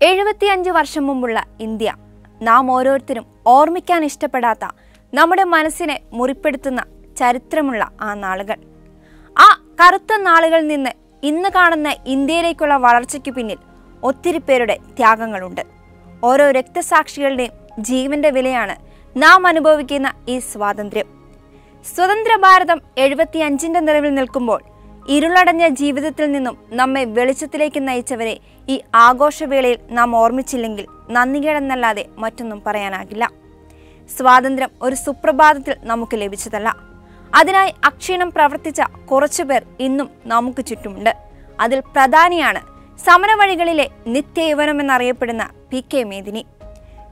എഴുപത്തിയഞ്ച് വർഷം മുമ്പുള്ള ഇന്ത്യ. നാം ഓരോരുത്തരും ഓർമ്മിക്കാൻ ഇഷ്ടപ്പെടാത്ത നമ്മുടെ മനസ്സിനെ മുറിപ്പെടുത്തുന്ന ചരിത്രമുള്ള ആ നാളുകൾ. ആ കറുത്ത നാളുകളിൽ നിന്ന് ഇന്ന് കാണുന്ന ഇന്ത്യയിലേക്കുള്ള വളർച്ചയ്ക്ക് പിന്നിൽ ഒത്തിരി പേരുടെ ത്യാഗങ്ങളുണ്ട്. ഓരോ രക്തസാക്ഷികളുടെയും ജീവന്റെ വിലയാണ് നാം അനുഭവിക്കുന്ന ഈ സ്വാതന്ത്ര്യം. സ്വതന്ത്ര ഭാരതം എഴുപത്തിയഞ്ചിന്റെ നിറവിൽ നിൽക്കുമ്പോൾ ഇരുളടഞ്ഞ ജീവിതത്തിൽ നിന്നും നമ്മെ വെളിച്ചത്തിലേക്ക് നയിച്ചവരെ ഈ ആഘോഷവേളയിൽ നാം ഓർമ്മിച്ചില്ലെങ്കിൽ നന്ദികേടെന്നല്ലാതെ മറ്റൊന്നും പറയാനാകില്ല. സ്വാതന്ത്ര്യം ഒരു സുപ്രഭാതത്തിൽ നമുക്ക് ലഭിച്ചതല്ല. അതിനായി അക്ഷീണം പ്രവർത്തിച്ച കുറച്ചുപേർ ഇന്നും നമുക്ക് ചുറ്റുമുണ്ട്. അതിൽ പ്രധാനിയാണ് സമരവഴികളിലെ നിത്യയൗവനം എന്നറിയപ്പെടുന്ന പി കെ മേദിനി.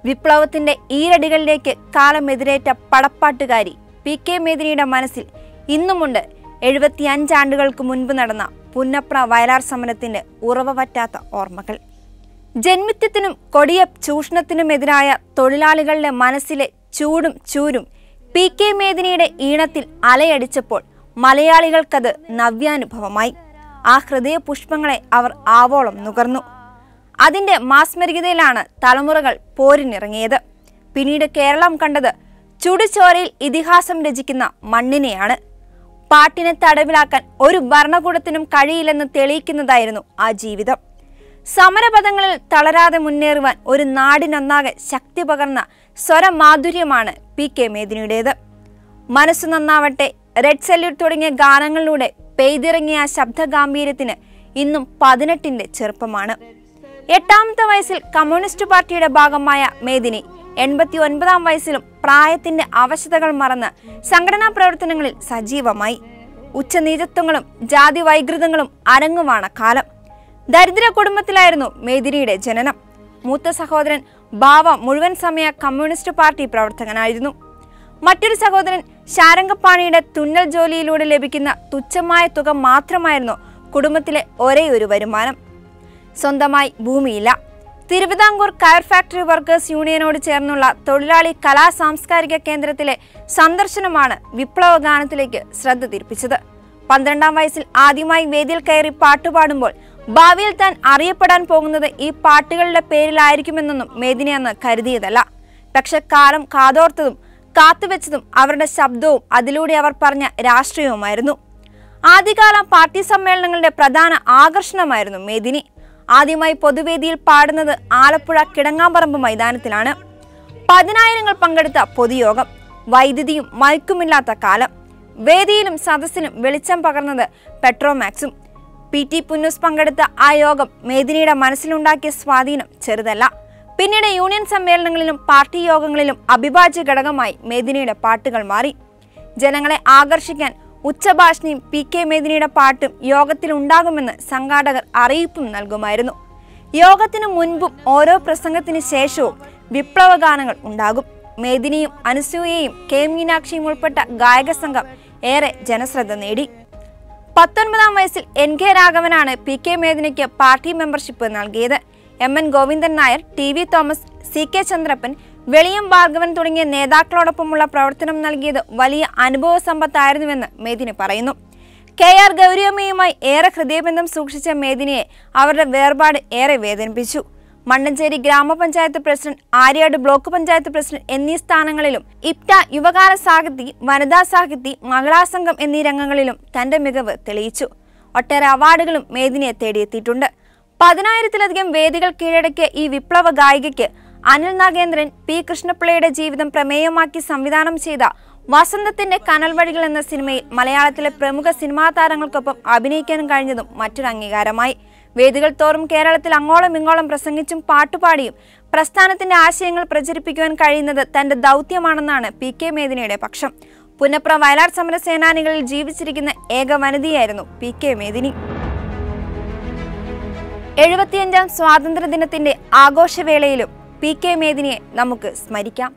വിപ്ലവത്തിന്റെ ഈരടികളിലേക്ക് കാലമെതിരേറ്റ പടപ്പാട്ടുകാരി പി കെ മേദിനിയുടെ മനസ്സിൽ ഇന്നുമുണ്ട് എഴുപത്തിയഞ്ചാണ്ടുകൾക്ക് മുൻപ് നടന്ന പുന്നപ്ര വയലാർ സമരത്തിന്റെ ഉറവ പറ്റാത്ത ഓർമ്മകൾ. ജന്മിത്യത്തിനും കൊടിയ ചൂഷണത്തിനുമെതിരായ തൊഴിലാളികളുടെ മനസ്സിലെ ചൂടും ചൂരും പി കെ മേദിനിയുടെ ഈണത്തിൽ അലയടിച്ചപ്പോൾ മലയാളികൾക്കത് നവ്യാനുഭവമായി. ആ ഹൃദയ പുഷ്പങ്ങളെ അവർ ആവോളം നുകർന്നു. അതിന്റെ മാസ്മരികതയിലാണ് തലമുറകൾ പോരിനിറങ്ങിയത്. പിന്നീട് കേരളം കണ്ടത് ചുടുചോരയിൽ ഇതിഹാസം രചിക്കുന്ന മണ്ണിനെയാണ്. പാട്ടിനെ തടവിലാക്കാൻ ഒരു ഭരണകൂടത്തിനും കഴിയില്ലെന്ന് തെളിയിക്കുന്നതായിരുന്നു ആ ജീവിതം. സമരപഥങ്ങളിൽ തളരാതെ മുന്നേറുവാൻ ഒരു നാടിനൊന്നാകെ ശക്തി പകർന്ന സ്വരമാധുര്യമാണ് പി. കെ. മേദിനിയുടേത്. മനസ്സ് നന്നാവട്ടെ റെഡ് സല്യൂട്ട് തുടങ്ങിയ ഗാനങ്ങളിലൂടെ പെയ്തിറങ്ങിയ ആ ശബ്ദഗാംഭീര്യത്തിന് ഇന്നും പതിനെട്ടിന്റെ ചെറുപ്പമാണ്. എട്ടാമത്തെ വയസ്സിൽ കമ്മ്യൂണിസ്റ്റ് പാർട്ടിയുടെ ഭാഗമായ മേദിനി എൺപത്തി ഒൻപതാം വയസ്സിലും പ്രായത്തിന്റെ അവശതകൾ മറന്ന് സംഘടനാ പ്രവർത്തനങ്ങളിൽ സജീവമായി. ഉച്ചനീചത്വങ്ങളും ജാതി വൈകൃതങ്ങളും അരങ്ങുമാണ് കാലം. ദരിദ്ര കുടുംബത്തിലായിരുന്നു മേദിനിയുടെ ജനനം. മൂത്ത സഹോദരൻ ബാവ മുഴുവൻ സമയ കമ്മ്യൂണിസ്റ്റ് പാർട്ടി പ്രവർത്തകനായിരുന്നു. മറ്റൊരു സഹോദരൻ ശാരംഗപ്പാണിയുടെ തുന്നൽ ജോലിയിലൂടെ ലഭിക്കുന്ന തുച്ഛമായ തുക മാത്രമായിരുന്നു കുടുംബത്തിലെ ഒരേ ഒരു വരുമാനം. സ്വന്തമായി ഭൂമിയില്ല. തിരുവിതാംകൂർ കയർ ഫാക്ടറി വർക്കേഴ്സ് യൂണിയനോട് ചേർന്നുള്ള തൊഴിലാളി കലാ സാംസ്കാരിക കേന്ദ്രത്തിലെ സന്ദർശനമാണ് വിപ്ലവ ഗാനത്തിലേക്ക് ശ്രദ്ധ തിരിപ്പിച്ചത് പന്ത്രണ്ടാം വയസ്സിൽ ആദ്യമായി വേദിയിൽ കയറി പാട്ടുപാടുമ്പോൾ ഭാവിയിൽ താൻ അറിയപ്പെടാൻ പോകുന്നത് ഈ പാട്ടുകളുടെ പേരിലായിരിക്കുമെന്നൊന്നും മേദിനി അന്ന് കരുതിയതല്ല. പക്ഷെ കാലം കാതോർത്തതും കാത്തുവെച്ചതും അവരുടെ ശബ്ദവും അതിലൂടെ അവർ പറഞ്ഞ രാഷ്ട്രീയവുമായിരുന്നു. ആദ്യകാല പാർട്ടി സമ്മേളനങ്ങളുടെ പ്രധാന ആകർഷണമായിരുന്നു മേദിനി. ആദ്യമായി പൊതുവേദിയിൽ പാടുന്നത് ആലപ്പുഴ കിടങ്ങാമ്പറമ്പ് മൈതാനത്തിലാണ്. പതിനായിരങ്ങൾ പങ്കെടുത്ത പൊതുയോഗം വൈദ്യുതിയും മയക്കുമില്ലാത്ത കാലം വേദിയിലും സദസ്സിലും വെളിച്ചം പകർന്നത് പെട്രോമാക്സും. പി ടി പുന്നൂസ് പങ്കെടുത്ത ആ യോഗം മേദിനിയുടെ മനസ്സിലുണ്ടാക്കിയ സ്വാധീനം ചെറുതല്ല. പിന്നീട് യൂണിയൻ സമ്മേളനങ്ങളിലും പാർട്ടി യോഗങ്ങളിലും അവിഭാജ്യ ഘടകമായി മേദിനിയുടെ പാട്ടുകൾ മാറി. ജനങ്ങളെ ആകർഷിക്കാൻ ഉച്ചഭാഷണിയും പി കെ മേദിനിയുടെ പാട്ടും യോഗത്തിൽ ഉണ്ടാകുമെന്ന് സംഘാടകർ അറിയിപ്പും നൽകുമായിരുന്നു. യോഗത്തിനു മുൻപും ഓരോ പ്രസംഗത്തിന് ശേഷവും വിപ്ലവ ഗാനങ്ങൾ ഉണ്ടാകും. മേദിനിയും അനുസൂയയും കെ മീനാക്ഷിയും ഉൾപ്പെട്ട ഗായക സംഘം ഏറെ ജനശ്രദ്ധ നേടി. പത്തൊൻപതാം വയസ്സിൽ എൻ കെ രാഘവനാണ് പി കെ മേദിനിക്ക് പാർട്ടി മെമ്പർഷിപ്പ് നൽകിയത്. M N Govindan Nair T V Thomas C K Chandrappan Veliyam Bhargavan തുടങ്ങിയ നേതാക്കളോടൊപ്പമുള്ള പ്രവർത്തനം നൽകിയത് വലിയ അനുഭവ സമ്പത്തായിരുന്നുവെന്ന് മേദിനി പറയുന്നു. കെ ആർ ഗൗരിയമ്മയുമായി ഏറെ ഹൃദയബന്ധം സൂക്ഷിച്ച മേദിനിയെ അവരുടെ വേർപാട് ഏറെ വേദനിപ്പിച്ചു. Mannanchery gramapanchayat president Aryad block panchayat president എന്നീ സ്ഥാനങ്ങളിലും ഇപ്റ്റ യുവകാല സാഹിതി വനിതാ സാഹിതി മഹിളാ സംഘം എന്നീ രംഗങ്ങളിലും തന്റെ മികവ് തെളിയിച്ചു. ഒട്ടേറെ അവാർഡുകളും മേദിനിയെ തേടിയെത്തിയിട്ടുണ്ട്. പതിനായിരത്തിലധികം വേദികൾ കീഴടക്കിയ ഈ വിപ്ലവ ഗായികയ്ക്ക് അനിൽ നാഗേന്ദ്രൻ പി കൃഷ്ണപിള്ളയുടെ ജീവിതം പ്രമേയമാക്കി സംവിധാനം ചെയ്ത വസന്തത്തിന്റെ കനൽ വഴികൾ എന്ന സിനിമയിൽ മലയാളത്തിലെ പ്രമുഖ സിനിമാ താരങ്ങൾക്കൊപ്പം അഭിനയിക്കാനും കഴിഞ്ഞതും മറ്റൊരു അംഗീകാരമായി. വേദികൾ തോറും കേരളത്തിൽ അങ്ങോളം ഇങ്ങോളം പ്രസംഗിച്ചും പാട്ടുപാടിയും പ്രസ്ഥാനത്തിന്റെ ആശയങ്ങൾ പ്രചരിപ്പിക്കുവാൻ കഴിയുന്നത് തന്റെ ദൗത്യമാണെന്നാണ് പി കെ മേദിനിയുടെ പക്ഷം. പുന്നപ്ര വയലാർ സമര സേനാനികളിൽ ജീവിച്ചിരിക്കുന്ന ഏക വനിതയായിരുന്നു പി കെ മേദിനി. എഴുപത്തിയഞ്ചാം സ്വാതന്ത്ര്യ ദിനത്തിന്റെ ആഘോഷവേളയിലും പി കെ മേദിനിയെ നമുക്ക് സ്മരിക്കാം.